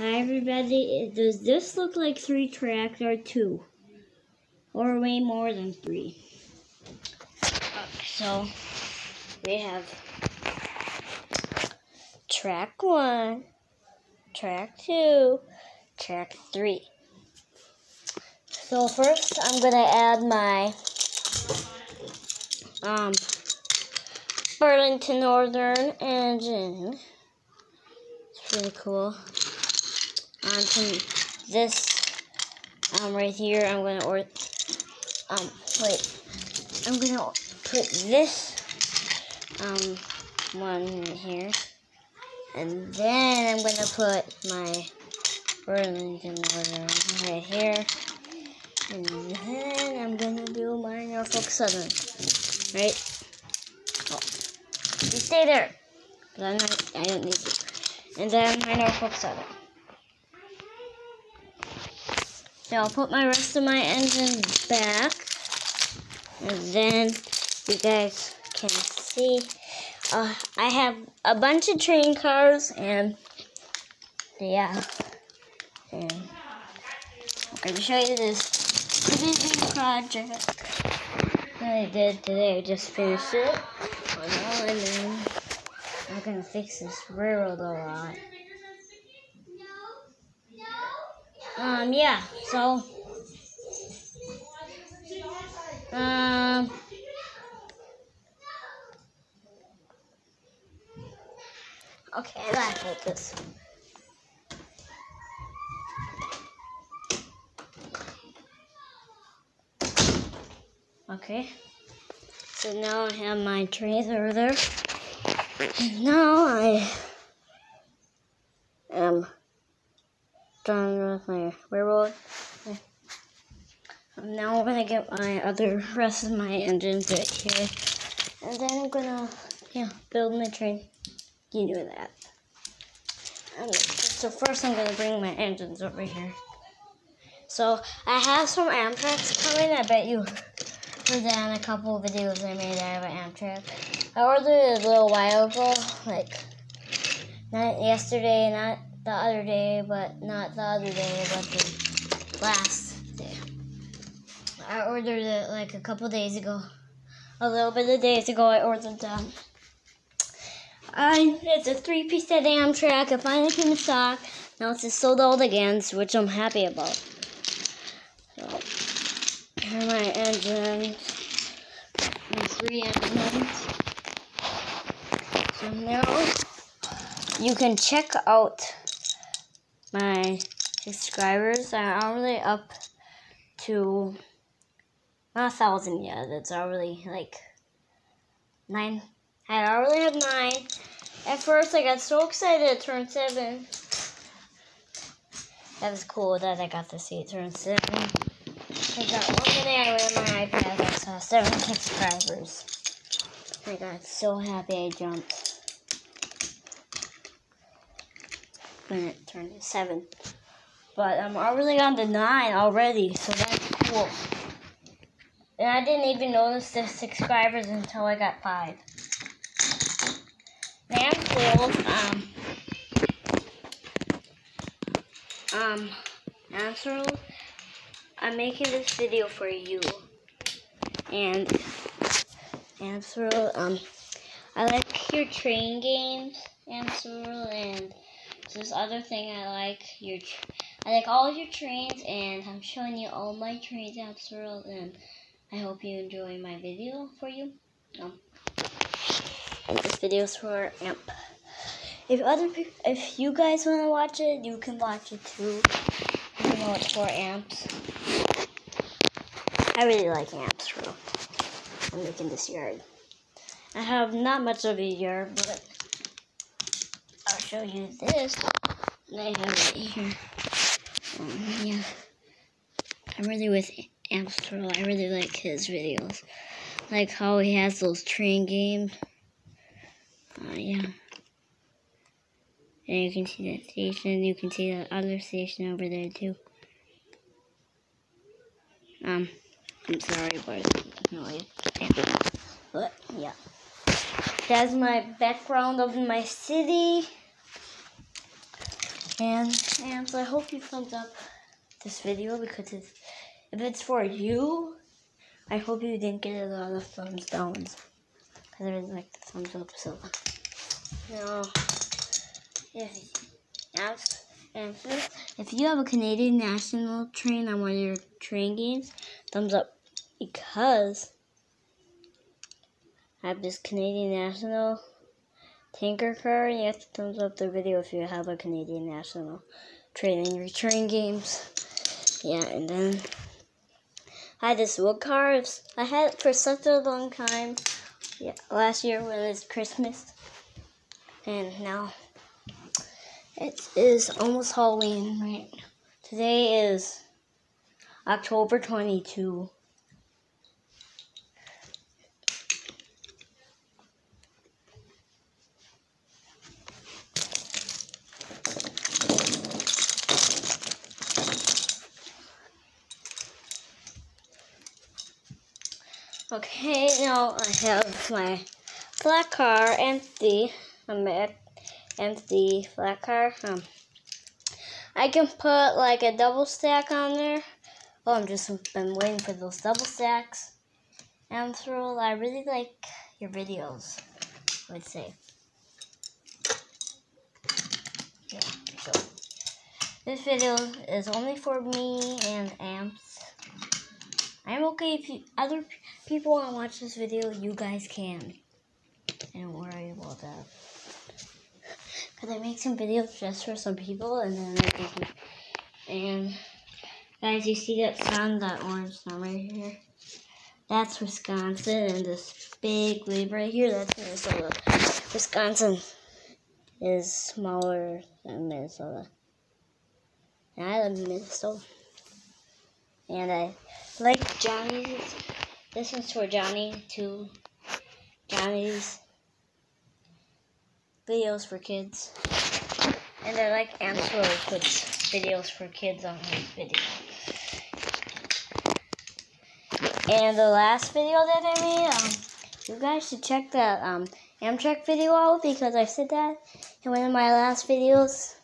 Hi everybody, does this look like three tracks or two? Or way more than three? Okay, so we have track one, track two, track three. So first I'm gonna add my um, Burlington Northern engine. It's really cool. Onto this um, right here, I'm gonna or um wait, I'm gonna put this um one here, and then I'm gonna put my Burlington Northern right here. And then I'm gonna do my Norfolk Southern. Right? Oh. You stay there. Not I don't need you. And then my Norfolk Southern. So I'll put my rest of my engine back. And then you guys can see uh, I have a bunch of train cars and yeah. And I'm going to show you this big project that I did today. I just finished it. And then I'm gonna fix this railroad a lot. Um, yeah, so um Okay, I gotta hold this. Okay. So now I have my trays over there. Now I am done my railroad. Now I'm gonna get my other rest of my engines right here. And then I'm gonna yeah, build my train. You know that. And so first I'm gonna bring my engines over here. So I have some Amtrak's coming, I bet you for that a couple of videos I made out of Amtrak. I ordered it a little while ago, like not yesterday, not the other day, but not the other day, but the last day. I ordered it like a couple days ago. A little bit of days ago, I ordered them. I, it's a three-piece set Amtrak. I finally came in stock. Now it's sold out again, which I'm happy about. So, here are my engines. My three engines. So now you can check out my subscribers. I'm already up to not a thousand yet. It's already like nine. I already have nine. At first, I got so excited it turned seven. That was cool that I got to see it turn seven. I got one day I on my iPad, I saw seven subscribers. I got so happy I jumped. When it turned to seven. But I'm already on the nine already, so that's cool. And I didn't even notice the subscribers until I got five. Mansfield, um, um, Mansfield, I'm making this video for you. And Ansel, um, I like your train games, Ansel, and this other thing I like your, I like all your trains, and I'm showing you all my trains, Ansel, and I hope you enjoy my video for you. Um, this video is for Amp. If other if you guys want to watch it, you can watch it too. You know it's for amps. I really like amps, bro. I'm making this yard. I have not much of a yard, but show you this. I have it here. Um, yeah. I'm really with Amps I really like his videos. Like how he has those train games. Uh, yeah. And you can see that station. You can see the other station over there too. Um, I'm sorry about noise. But yeah. That's my background of my city. And, and so I hope you thumbs up this video because it's, if it's for you, I hope you didn't get a lot of thumbs downs. Because I really like the thumbs up, so. Now, if, if you have a Canadian national train on one of your train games, thumbs up because I have this Canadian national tanker car. And you have to thumbs up the video if you have a Canadian national train in your games. Yeah, and then I had this wood car. I had it for such a long time. Yeah, last year was Christmas, and now it is almost Halloween. Right, today is October twenty Okay, now I have my flat car empty. I'm at empty flat car. Um, I can put like a double stack on there. Oh, I'm just been waiting for those double stacks. And through, I really like your videos. I would say. Yeah, so this video is only for me and amps. I'm okay if you, other people want to watch this video, you guys can. Don't worry about that. Because I make some videos just for some people, and then I can, and guys, you see that sun, that orange sun right here? That's Wisconsin, and this big leaf right here, that's Minnesota. Wisconsin is smaller than Minnesota. And I live in Minnesota. And I like Johnny's. This one's for Johnny too. Johnny's videos for kids. And I like Ansel puts videos for kids on his video. And the last video that I made, um, you guys should check that um, Amtrak video out because I said that in one of my last videos.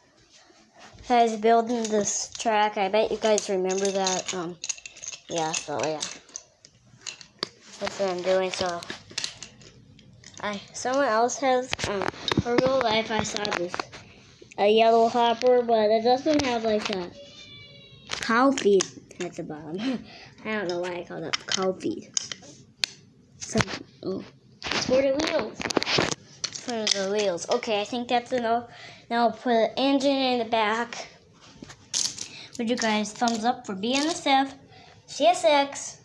I was building this track. I bet you guys remember that. Um, yeah, so yeah. That's what I'm doing, so. I Someone else has, um, for real life, I saw this, a yellow hopper, but it doesn't have like a cow feed at the bottom. I don't know why I call it cow feed. So, oh, it's for the wheels. For the wheels. Okay, I think that's enough. Now I'll put an engine in the back. Would you guys thumbs up for BNSF? CSX,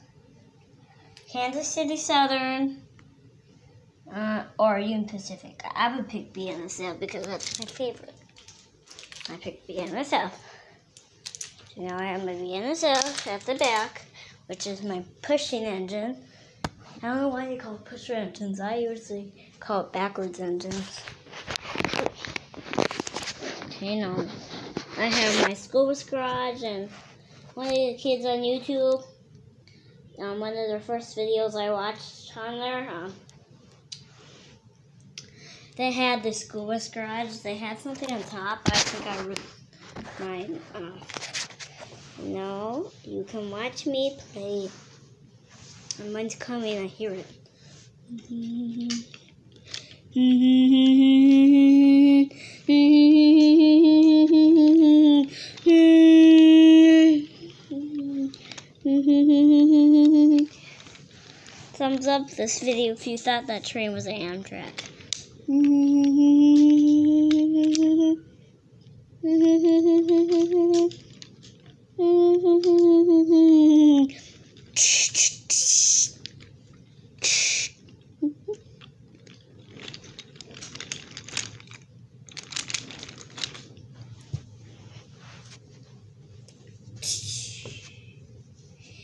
Kansas City Southern, uh, or Union Pacific. I would pick BNSF because that's my favorite. I picked BNSF. So now I have my BNSF at the back, which is my pushing engine. I don't know why they call it pusher engines. I usually call it backwards engines. Okay, now I have my school bus garage and one of the kids on YouTube. Um, one of the first videos I watched on there. Um, they had the school bus garage. They had something on top. I think I wrote mine. Uh, no, you can watch me play. And mine's coming. I hear it. Thumbs up this video if you thought that train was an Amtrak. Mm-hmm.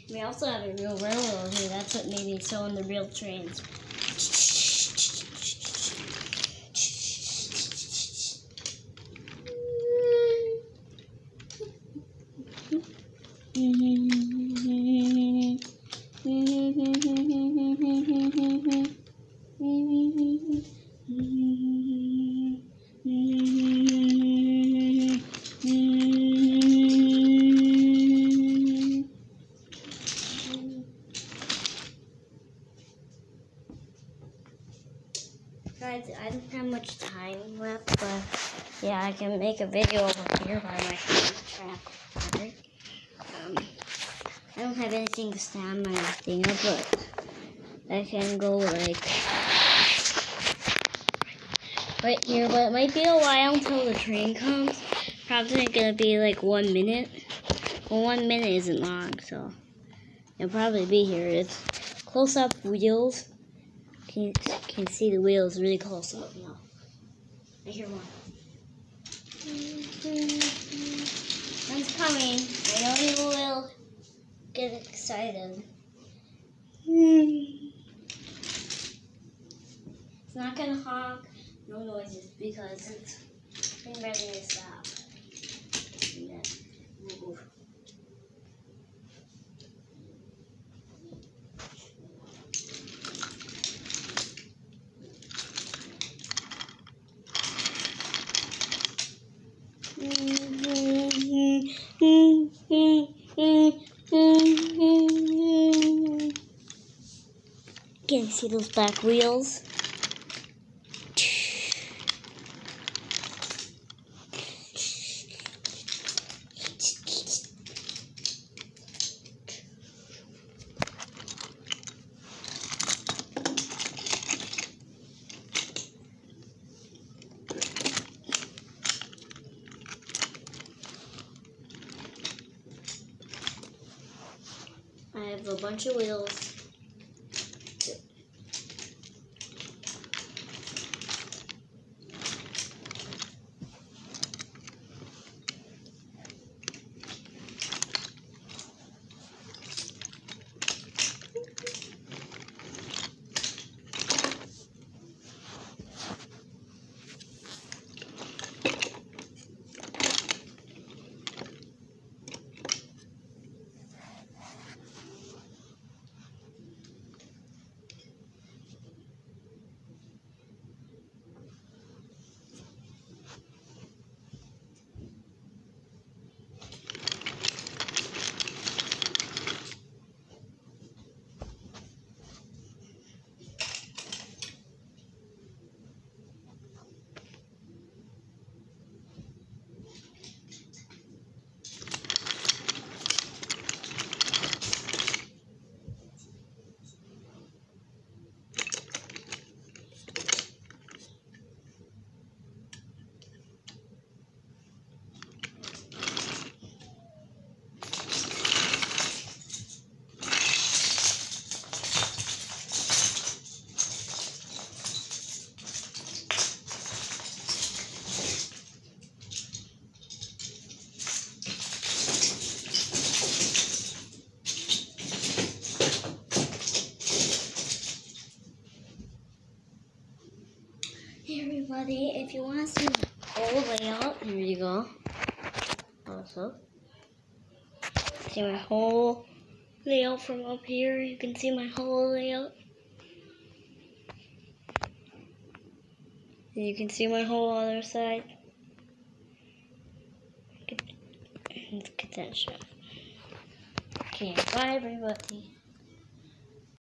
We also have a real railroad here. That's what made me so in the real trains. Can make a video over here by my track. Um, I don't have anything to stand my thing up, but I can go like right here. But it might be a while until the train comes. Probably gonna be like one minute. Well, one minute isn't long, so it'll probably be here. It's close up wheels. Can can see the wheels really close up now. I hear one. One's coming. I know he will get excited. It's not gonna honk, no noises because it's getting ready to stop. Yeah. Ooh. Can you see those back wheels? I have a bunch of wheels. Hey everybody, if you want to see the whole layout, here you go. Also, see my whole layout from up here. You can see my whole layout. And you can see my whole other side. Get. Okay, bye everybody.